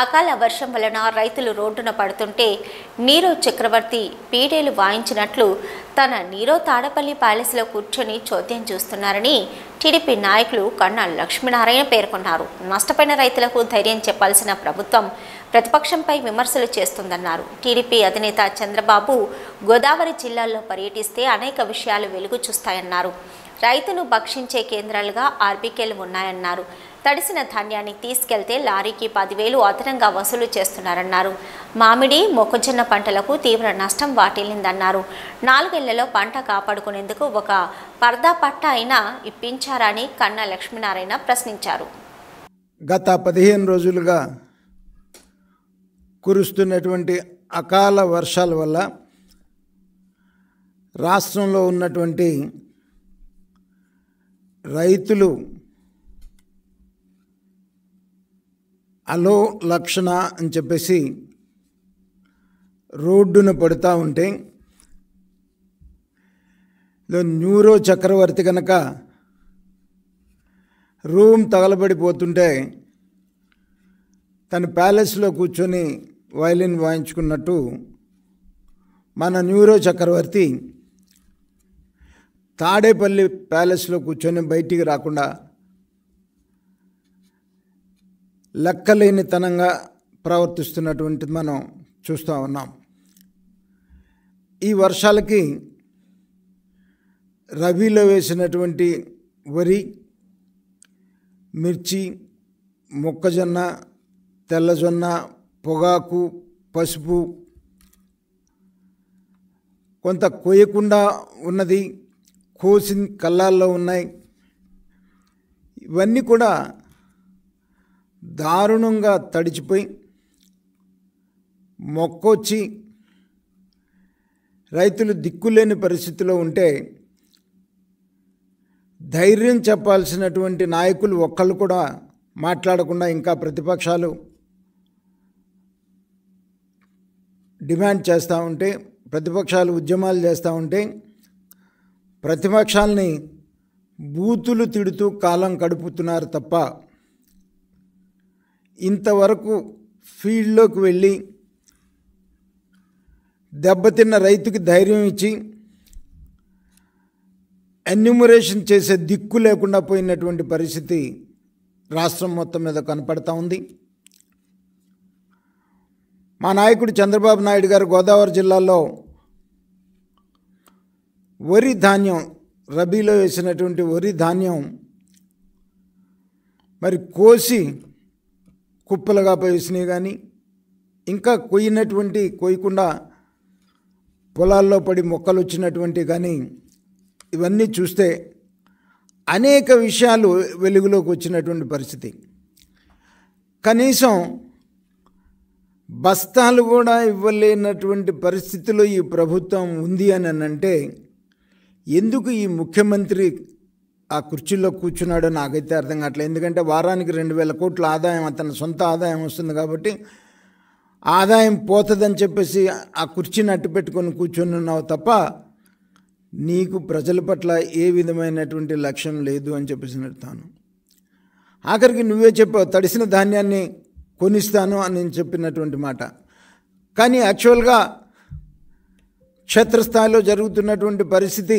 అకాల వర్షం వలన రైతులు రోడ్డున పడుతుంటే నీరో చక్రవర్తి పీడేలు వాయించినట్లు తన నీరో తాడపల్లి ప్యాలెస్లో కూర్చొని చోద్యం చూస్తున్నారని టీడీపీ నాయకులు కన్నా లక్ష్మీనారాయణ పేర్కొన్నారు. నష్టపోయిన రైతులకు ధైర్యం చెప్పాల్సిన ప్రభుత్వం ప్రతిపక్షంపై విమర్శలు చేస్తుందన్నారు. టీడీపీ అధినేత చంద్రబాబు గోదావరి జిల్లాల్లో పర్యటిస్తే అనేక విషయాలు వెలుగు చూస్తాయన్నారు. రైతును భక్షించే కేంద్రాలుగా ఆర్బీకేలు ఉన్నాయన్నారు. తడిసిన ధాన్యాన్ని తీసుకెళ్తే లారీకి పదివేలు అదనంగా వసూలు చేస్తున్నారన్నారు. మామిడి మొక్కజొన్న పంటలకు తీవ్ర నష్టం వాటిల్లిందన్నారు. నాలుగేళ్ళలో పంట కాపాడుకునేందుకు ఒక పర్దా పట్ట అయినా ఇప్పించారని కన్నా లక్ష్మీనారాయణ ప్రశ్నించారు. గత పదిహేను రోజులుగా కురుస్తున్నటువంటి అకాల వర్షాల వల్ల రాష్ట్రంలో ఉన్నటువంటి రైతులు అలో లక్షణ అని చెప్పేసి రోడ్డున పడుతూ ఉంటే ఇదో న్యూరో చక్రవర్తి కనుక రూమ్ తగలబడిపోతుంటే తన ప్యాలెస్లో కూర్చొని వయలిన్ వాయించుకున్నట్టు మన న్యూరో చక్రవర్తి తాడేపల్లి ప్యాలెస్లో కూర్చొని బయటికి రాకుండా లెక్కలేనితనంగా ప్రవర్తిస్తున్నటువంటిది మనం చూస్తూ ఉన్నాం. ఈ వర్షాలకి రబీలో వేసినటువంటి వరి మిర్చి మొక్కజొన్న తెల్లజొన్న పొగాకు పసుపు కొంత కోయకుండా ఉన్నది కోసి కళ్ళాల్లో ఉన్నాయి. ఇవన్నీ కూడా దారుణంగా తడిచిపోయి మొక్కొచ్చి రైతులు దిక్కులేని పరిస్థితిలో ఉంటే ధైర్యం చెప్పాల్సినటువంటి నాయకులు ఒక్కళ్ళు కూడా మాట్లాడకుండా ఇంకా ప్రతిపక్షాలు డిమాండ్ చేస్తూ ఉంటే ప్రతిపక్షాలు ఉద్యమాలు చేస్తూ ఉంటే ప్రతిపక్షాలని బూతులు తిడుతూ కాలం గడుపుతున్నారు తప్ప ఇంతవరకు ఫీల్డ్లోకి వెళ్ళి దెబ్బతిన్న రైతుకి ధైర్యం ఇచ్చి ఎన్యూమరేషన్ చేసే దిక్కు లేకుండా పోయినటువంటి పరిస్థితి రాష్ట్రం మొత్తం మీద కనపడతా ఉంది. మా నాయకుడు చంద్రబాబు నాయుడు గారు గోదావరి జిల్లాలో వరి ధాన్యం రబీలో వేసినటువంటి వరి ధాన్యం మరి కోసి కుప్పలుగా వేసినవి కానీ ఇంకా కొయ్యినటువంటి కొయ్యకుండా పొలాల్లో పడి మొక్కలు వచ్చినటువంటి కానీ ఇవన్నీ చూస్తే అనేక విషయాలు వెలుగులోకి వచ్చినటువంటి పరిస్థితి. కనీసం బస్తాలు కూడా ఇవ్వలేనటువంటి పరిస్థితిలో ఈ ప్రభుత్వం ఉంది అని అంటే ఎందుకు ఈ ముఖ్యమంత్రి ఆ కుర్చీలో కూర్చున్నాడో నాకైతే అర్థం కావట్లేదు. ఎందుకంటే వారానికి రెండు వేల కోట్ల ఆదాయం అతని సొంత ఆదాయం వస్తుంది కాబట్టి ఆదాయం పోతుందని చెప్పేసి ఆ కుర్చీని అట్టు పెట్టుకొని కూర్చొని ఉన్నావు తప్ప నీకు ప్రజల పట్ల ఏ విధమైనటువంటి లక్ష్యం లేదు అని చెప్పేసి నడుతాను. ఆఖరికి నువ్వే చెప్పావు తడిసిన ధాన్యాన్ని కొనిస్తాను అని నేను చెప్పినటువంటి మాట. కానీ యాక్చువల్గా క్షేత్రస్థాయిలో జరుగుతున్నటువంటి పరిస్థితి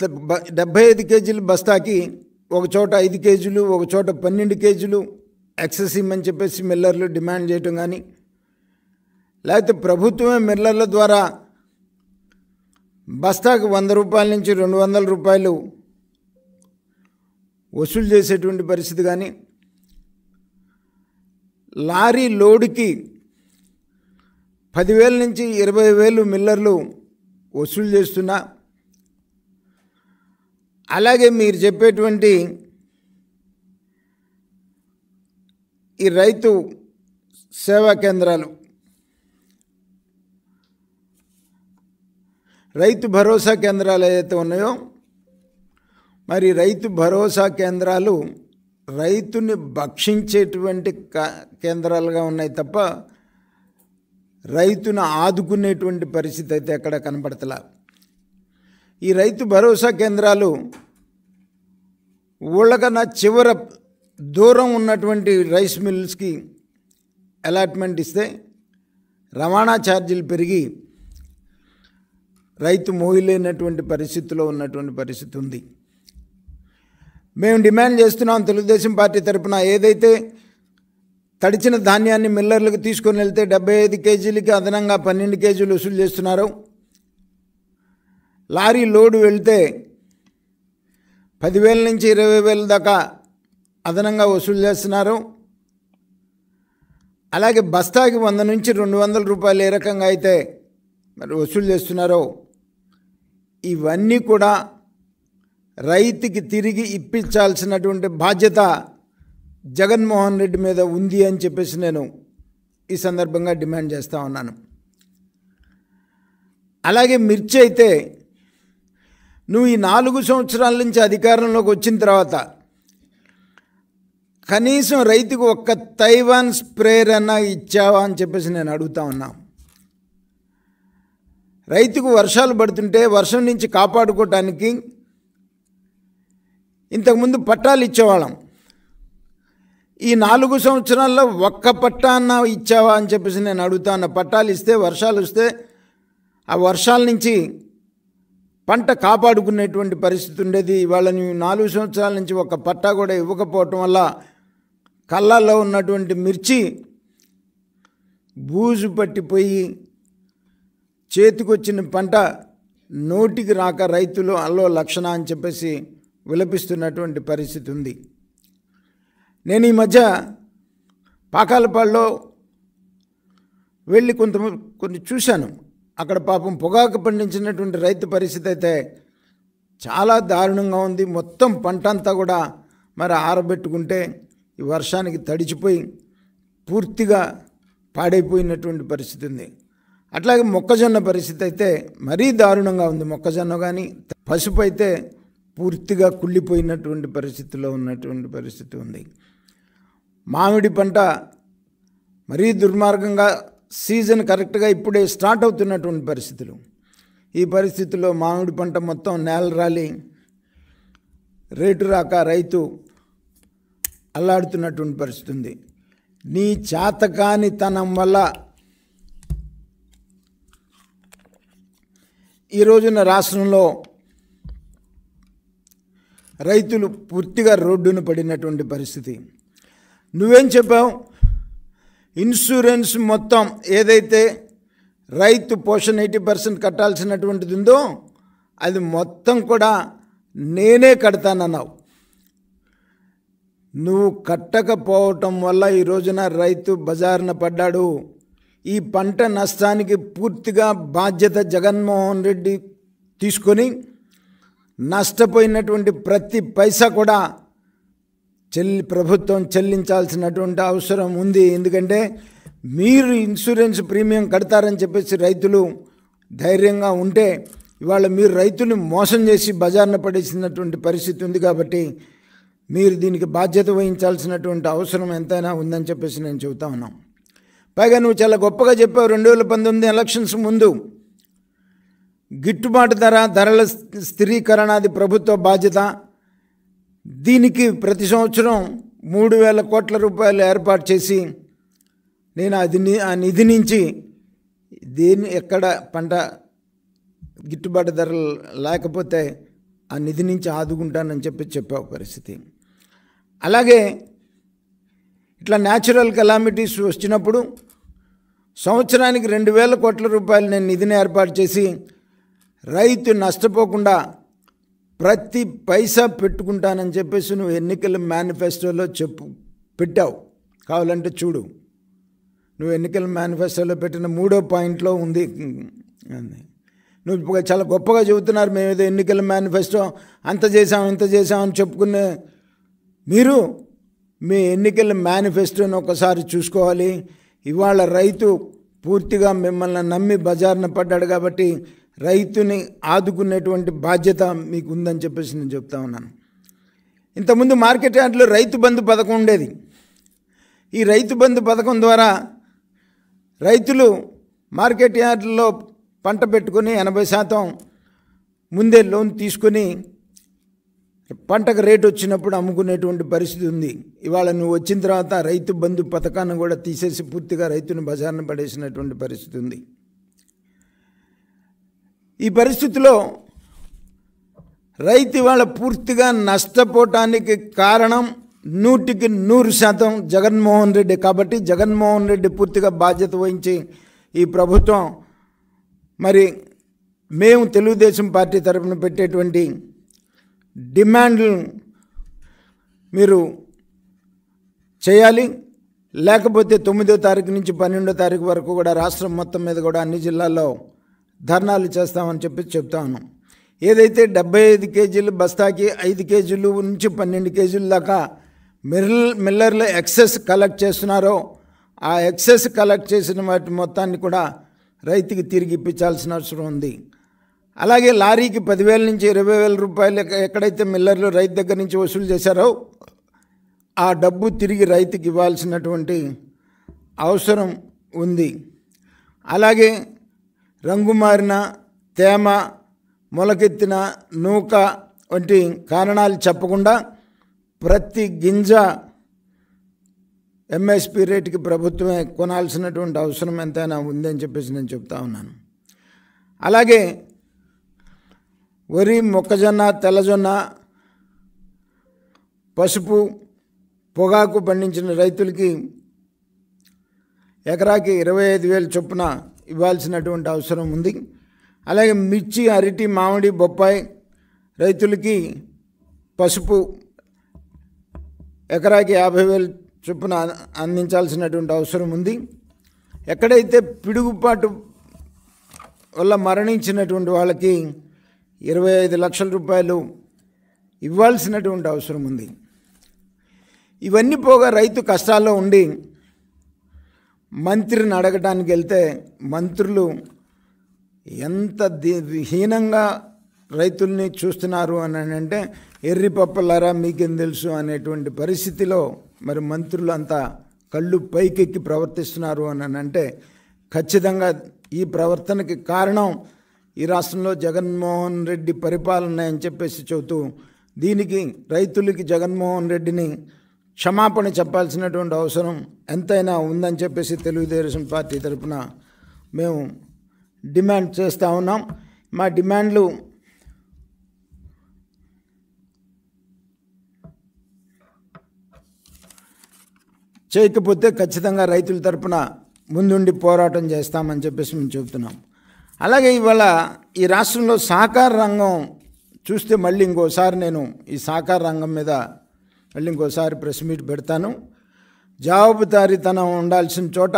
డెబ్భై ఐదు కేజీల బస్తాకి ఒక చోట ఐదు కేజీలు ఒక చోట పన్నెండు కేజీలు ఎక్సెసివ్ అని చెప్పేసి మిల్లర్లు డిమాండ్ చేయటం కానీ లేకపోతే ప్రభుత్వమే మిల్లర్ల ద్వారా బస్తాకు వంద రూపాయల నుంచి రెండు వందల రూపాయలు వసూలు చేసేటువంటి పరిస్థితి కానీ లారీ లోడుకి పదివేల నుంచి ఇరవై వేలు మిల్లర్లు వసూలు చేస్తున్నా అలాగే మీరు చెప్పేటువంటి ఈ రైతు సేవా కేంద్రాలు రైతు భరోసా కేంద్రాలు ఏదైతే ఉన్నాయో మరి రైతు భరోసా కేంద్రాలు రైతుని భక్షించేటువంటి కేంద్రాలుగా ఉన్నాయి తప్ప రైతును ఆదుకునేటువంటి పరిస్థితి అయితే ఎక్కడ కనపడతలా. ఈ రైతు భరోసా కేంద్రాలు ఊళ్ళకన్నా చివర దూరం ఉన్నటువంటి రైస్ మిల్స్కి అలాట్మెంట్ ఇస్తే రవాణా ఛార్జీలు పెరిగి రైతు మోయలేనటువంటి పరిస్థితిలో ఉన్నటువంటి పరిస్థితి ఉంది. మేము డిమాండ్ చేస్తున్నాం తెలుగుదేశం పార్టీ తరపున ఏదైతే తడిచిన ధాన్యాన్ని మిల్లర్లకు తీసుకొని వెళ్తే డెబ్బై ఐదు కేజీలకి అదనంగా పన్నెండు కేజీలు వసూలు చేస్తున్నారో లారీ లోడు వెళ్తే పదివేల నుంచి ఇరవై వేల దాకా అదనంగా వసూలు చేస్తున్నారు. అలాగే బస్తాకి వంద నుంచి రెండు వందల రూపాయలు ఏ రకంగా అయితే మరి వసూలు చేస్తున్నారో ఇవన్నీ కూడా రైతుకి తిరిగి ఇప్పించాల్సినటువంటి బాధ్యత జగన్మోహన్ రెడ్డి మీద ఉంది అని చెప్పేసి నేను ఈ సందర్భంగా డిమాండ్ చేస్తూ ఉన్నాను. అలాగే మిర్చి అయితే నువ్వు ఈ నాలుగు సంవత్సరాల నుంచి అధికారంలోకి వచ్చిన తర్వాత కనీసం రైతుకు ఒక్క తైవాన్ స్ప్రేయర్ అన్నా ఇచ్చావా అని చెప్పేసి నేను అడుగుతా ఉన్నా. రైతుకు వర్షాలు పడుతుంటే వర్షం నుంచి కాపాడుకోవటానికి ఇంతకుముందు పట్టాలు ఇచ్చేవాళ్ళం. ఈ నాలుగు సంవత్సరాల్లో ఒక్క పట్టా అన్న ఇచ్చావా అని చెప్పేసి నేను అడుగుతా ఉన్నా. పట్టాలు ఇస్తే వర్షాలు వస్తే ఆ వర్షాల నుంచి పంట కాపాడుకునేటువంటి పరిస్థితి ఉండేది. వాళ్ళని నాలుగు సంవత్సరాల నుంచి ఒక పట్టా కూడా ఇవ్వకపోవటం వల్ల కళ్ళల్లో ఉన్నటువంటి మిర్చి బూజు పట్టిపోయి చేతికొచ్చిన పంట నోటికి రాక రైతులు అల్లో లక్షణ అని చెప్పేసి విలపిస్తున్నటువంటి పరిస్థితి ఉంది. నేను ఈ మధ్య పాకాలపాడులో వెళ్ళి కొంత కొన్ని చూశాను. అక్కడ పాపం పొగాకు పండించినటువంటి రైతు పరిస్థితి అయితే చాలా దారుణంగా ఉంది. మొత్తం పంట అంతా కూడా మరి ఆరబెట్టుకుంటే ఈ వర్షానికి తడిచిపోయి పూర్తిగా పాడైపోయినటువంటి పరిస్థితి ఉంది. అట్లాగే మొక్కజొన్న పరిస్థితి అయితే మరీ దారుణంగా ఉంది. మొక్కజొన్న కానీ పసుపు అయితే పూర్తిగా కుళ్ళిపోయినటువంటి పరిస్థితిలో ఉన్నటువంటి పరిస్థితి ఉంది. మామిడి పంట మరీ దుర్మార్గంగా సీజన్ కరెక్ట్గా ఇప్పుడే స్టార్ట్ అవుతున్నటువంటి పరిస్థితులు. ఈ పరిస్థితుల్లో మామిడి పంట మొత్తం నేల రాలి రేటు రాక రైతు అల్లాడుతున్నటువంటి పరిస్థితి ఉంది. నీ చేతకానితనం వల్ల ఈ రోజున రాష్ట్రంలో రైతులు పూర్తిగా రోడ్డున పడినటువంటి పరిస్థితి. నువ్వేం చెప్పావు? ఇన్సూరెన్స్ మొత్తం ఏదైతే రైతు పోషన్ ఎయిటీ పర్సెంట్ కట్టాల్సినటువంటిది ఉందో అది మొత్తం కూడా నేనే కడతానన్నావు. నువ్వు కట్టకపోవటం వల్ల ఈ రోజున రైతు బజారున పడ్డాడు. ఈ పంట నష్టానికి పూర్తిగా బాధ్యత జగన్మోహన్ రెడ్డి తీసుకొని నష్టపోయినటువంటి ప్రతి పైసా కూడా చెల్లి ప్రభుత్వం చెల్లించాల్సినటువంటి అవసరం ఉంది. ఎందుకంటే మీరు ఇన్సూరెన్స్ ప్రీమియం కడతారని చెప్పేసి రైతులు ధైర్యంగా ఉంటే ఇవాళ మీరు రైతుని మోసం చేసి బజార్న పడేసినటువంటి పరిస్థితి ఉంది కాబట్టి మీరు దీనికి బాధ్యత వహించాల్సినటువంటి అవసరం ఎంతైనా ఉందని చెప్పేసి నేను చెబుతా ఉన్నాం. పైగా నువ్వు చాలా గొప్పగా చెప్పావు రెండు వేల పంతొమ్మిది ఎలక్షన్స్ ముందు గిట్టుబాటు ధర ధరల స్థిరీకరణ అది ప్రభుత్వ బాధ్యత దీనికి ప్రతి సంవత్సరం మూడు వేల కోట్ల రూపాయలు ఏర్పాటు చేసి నేను అది ఆ నిధి నుంచి దేని ఎక్కడ పంట గిట్టుబాటు ధరలు లేకపోతే ఆ నిధి నుంచి ఆదుకుంటానని చెప్పి చెప్పే పరిస్థితి. అలాగే ఇట్లా న్యాచురల్ కెలామిటీస్ వచ్చినప్పుడు సంవత్సరానికి రెండు వేల కోట్ల రూపాయలు నేను నిధిని ఏర్పాటు చేసి రైతు నష్టపోకుండా ప్రతి పైసా పెట్టుకుంటానని చెప్పేసి నువ్వు ఎన్నికల మేనిఫెస్టోలో చెప్పు పెట్టావు. కావాలంటే చూడు. నువ్వు ఎన్నికల మేనిఫెస్టోలో పెట్టిన మూడో పాయింట్లో ఉంది. నువ్వు ఇప్పుడు చాలా గొప్పగా చెబుతున్నారు మేము ఏదో ఎన్నికల మేనిఫెస్టో అంత చేసాం ఇంత చేసాం అని చెప్పుకునే మీరు మీ ఎన్నికల మేనిఫెస్టోని ఒకసారి చూసుకోవాలి. ఇవాళ రైతు పూర్తిగా మిమ్మల్ని నమ్మి బజార్న పడ్డాడు కాబట్టి రైతుని ఆదుకునేటువంటి బాధ్యత మీకు ఉందని చెప్పేసి నేను చెప్తా ఉన్నాను. ఇంతకుముందు మార్కెట్ యార్డ్లో రైతు బంధు పథకం ఉండేది. ఈ రైతు బంధు పథకం ద్వారా రైతులు మార్కెట్ యార్డుల్లో పంట పెట్టుకొని ఎనభై శాతం ముందే లోన్ తీసుకొని పంటకు రేటు వచ్చినప్పుడు అమ్ముకునేటువంటి పరిస్థితి ఉంది. ఇవాళ నువ్వు వచ్చిన తర్వాత రైతు బంధు పథకాన్ని కూడా తీసేసి పూర్తిగా రైతుని బజార్ను పడేసినటువంటి పరిస్థితి ఉంది. ఈ పరిస్థితిలో రైతు ఇవాళ పూర్తిగా నష్టపోవటానికి కారణం నూటికి నూరు శాతం జగన్మోహన్ రెడ్డి. కాబట్టి జగన్మోహన్ రెడ్డి పూర్తిగా బాధ్యత వహించి ఈ ప్రభుత్వం మరి మేము తెలుగుదేశం పార్టీ తరఫున పెట్టేటువంటి డిమాండ్లు మీరు చేయాలి. లేకపోతే తొమ్మిదో తారీఖు నుంచి పన్నెండో తారీఖు వరకు కూడా రాష్ట్రం మొత్తం మీద కూడా అన్ని జిల్లాల్లో ధర్నాలు చేస్తామని చెప్పి చెప్తాను. ఏదైతే డెబ్బై ఐదు కేజీలు బస్తాకి ఐదు కేజీలు నుంచి పన్నెండు కేజీల దాకా మిల్ మిల్లర్లు ఎక్సెస్ కలెక్ట్ చేస్తున్నారో ఆ ఎక్సెస్ కలెక్ట్ చేసిన వాటి మొత్తాన్ని కూడా రైతుకి తిరిగి ఇప్పించాల్సిన అవసరం ఉంది. అలాగే లారీకి పదివేల నుంచి ఇరవై వేల రూపాయలు ఎక్కడైతే మిల్లర్లు రైతు దగ్గర నుంచి వసూలు చేశారో ఆ డబ్బు తిరిగి రైతుకి ఇవ్వాల్సినటువంటి అవసరం ఉంది. అలాగే రంగు మారిన తేమ మొలకెత్తిన నూక వంటి కారణాలు చెప్పకుండా ప్రతి గింజ ఎంఎస్పి రేటుకి ప్రభుత్వమే కొనాల్సినటువంటి అవసరం ఎంతైనా ఉందని చెప్పేసి నేను చెప్తా ఉన్నాను. అలాగే వరి మొక్కజొన్న తెల్లజొన్న పసుపు పొగాకు పండించిన రైతులకి ఎకరాకి ఇరవై ఐదు వేలు చొప్పున ఇవ్వాల్సినటువంటి అవసరం ఉంది. అలాగే మిర్చి అరటి మామిడి బొప్పాయి రైతులకి పసుపు ఎకరాకి యాభై వేలు చొప్పున అందించాల్సినటువంటి అవసరం ఉంది. ఎక్కడైతే పిడుగుపాటు వల్ల మరణించినటువంటి వాళ్ళకి ఇరవై ఐదు లక్షల రూపాయలు ఇవ్వాల్సినటువంటి అవసరం ఉంది. ఇవన్నీ పోగా రైతు కష్టాల్లో ఉండి మంత్రిని అడగటానికి వెళ్తే మంత్రులు ఎంత హీనంగా రైతుల్ని చూస్తున్నారు అని అంటే ఎర్రి పప్పలారా మీకేం తెలుసు అనేటువంటి పరిస్థితిలో మరి మంత్రులు అంతా కళ్ళు పైకెక్కి ప్రవర్తిస్తున్నారు అని అంటే ఖచ్చితంగా ఈ ప్రవర్తనకి కారణం ఈ రాష్ట్రంలో జగన్మోహన్ రెడ్డి పరిపాలన అని చెప్పేసి చెబుతూ దీనికి రైతులకి జగన్మోహన్ రెడ్డిని క్షమాపణ చెప్పాల్సినటువంటి అవసరం ఎంతైనా ఉందని చెప్పేసి తెలుగుదేశం పార్టీ తరఫున మేము డిమాండ్ చేస్తూ ఉన్నాం. మా డిమాండ్లు చేయకపోతే ఖచ్చితంగా రైతుల తరపున ముందుండి పోరాటం చేస్తామని చెప్పేసి మేము చెబుతున్నాం. అలాగే ఇవాళ ఈ రాష్ట్రంలో సహకార రంగం చూస్తే మళ్ళీ ఇంకోసారి నేను ఈ సహకార రంగం మీద మళ్ళీ ఇంకోసారి ప్రెస్ మీట్ పెడతాను. జవాబుదారీతనం ఉండాల్సిన చోట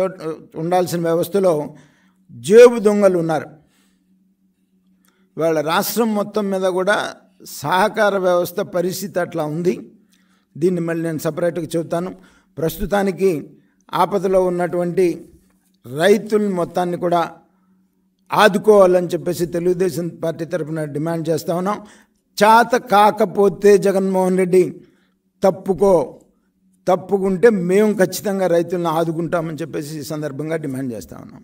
చోట ఉండాల్సిన వ్యవస్థలో జేబు దొంగలు ఉన్నారు. వాళ్ళ రాష్ట్రం మొత్తం మీద కూడా సహకార వ్యవస్థ పరిస్థితి అట్లా ఉంది. దీన్ని మళ్ళీ నేను సపరేట్గా చెబుతాను. ప్రస్తుతానికి ఆపదలో ఉన్నటువంటి రైతుల మొత్తాన్ని కూడా ఆదుకోవాలని చెప్పేసి తెలుగుదేశం పార్టీ తరఫున డిమాండ్ చేస్తా ఉన్నాం. చేత కాకపోతే జగన్మోహన్ రెడ్డి తప్పుకో తప్పుకుంటే మేము ఖచ్చితంగా రైతులను ఆదుకుంటామని చెప్పేసి ఈ సందర్భంగా డిమాండ్ చేస్తా ఉన్నాం.